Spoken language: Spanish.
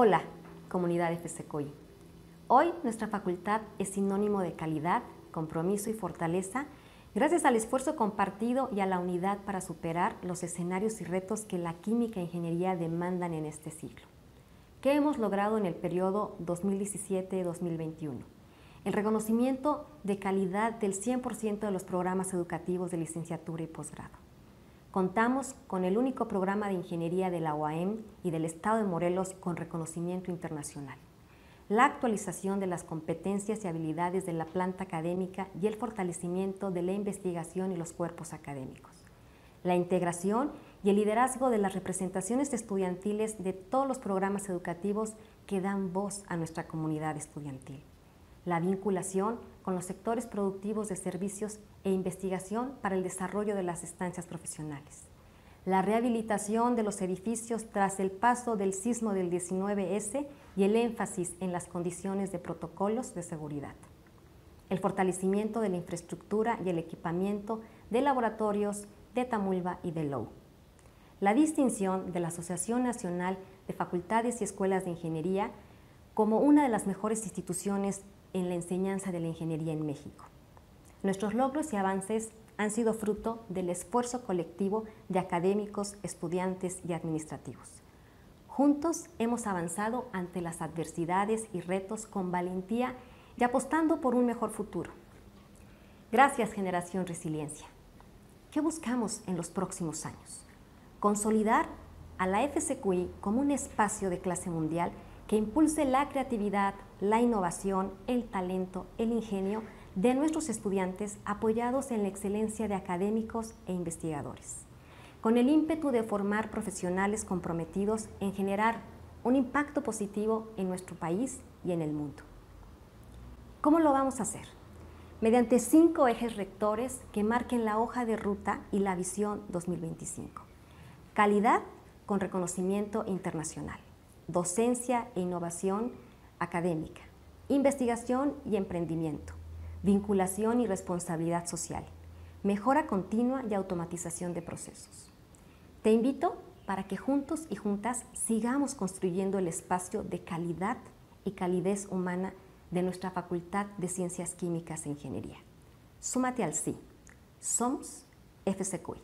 Hola, comunidad FCCOI. Hoy nuestra facultad es sinónimo de calidad, compromiso y fortaleza gracias al esfuerzo compartido y a la unidad para superar los escenarios y retos que la química e ingeniería demandan en este siglo. ¿Qué hemos logrado en el periodo 2017-2021? El reconocimiento de calidad del 100% de los programas educativos de licenciatura y posgrado. Contamos con el único programa de ingeniería de la OAM y del Estado de Morelos con reconocimiento internacional. La actualización de las competencias y habilidades de la planta académica y el fortalecimiento de la investigación y los cuerpos académicos. La integración y el liderazgo de las representaciones estudiantiles de todos los programas educativos que dan voz a nuestra comunidad estudiantil. La vinculación con los sectores productivos de servicios e investigación para el desarrollo de las estancias profesionales. La rehabilitación de los edificios tras el paso del sismo del 19S y el énfasis en las condiciones de protocolos de seguridad. El fortalecimiento de la infraestructura y el equipamiento de laboratorios de Tamulba y de Lou la distinción de la Asociación Nacional de Facultades y Escuelas de Ingeniería como una de las mejores instituciones en la enseñanza de la ingeniería en México. Nuestros logros y avances han sido fruto del esfuerzo colectivo de académicos, estudiantes y administrativos. Juntos hemos avanzado ante las adversidades y retos con valentía y apostando por un mejor futuro. Gracias, Generación Resiliencia. ¿Qué buscamos en los próximos años? Consolidar a la FCQI como un espacio de clase mundial que impulse la creatividad, la innovación, el talento, el ingenio de nuestros estudiantes apoyados en la excelencia de académicos e investigadores, con el ímpetu de formar profesionales comprometidos en generar un impacto positivo en nuestro país y en el mundo. ¿Cómo lo vamos a hacer? Mediante cinco ejes rectores que marquen la hoja de ruta y la visión 2025. Calidad con reconocimiento internacional. Docencia e innovación académica. Investigación y emprendimiento. Vinculación y responsabilidad social. Mejora continua y automatización de procesos. Te invito para que juntos y juntas sigamos construyendo el espacio de calidad y calidez humana de nuestra Facultad de Ciencias Químicas e Ingeniería. Súmate al sí. Somos FCQI.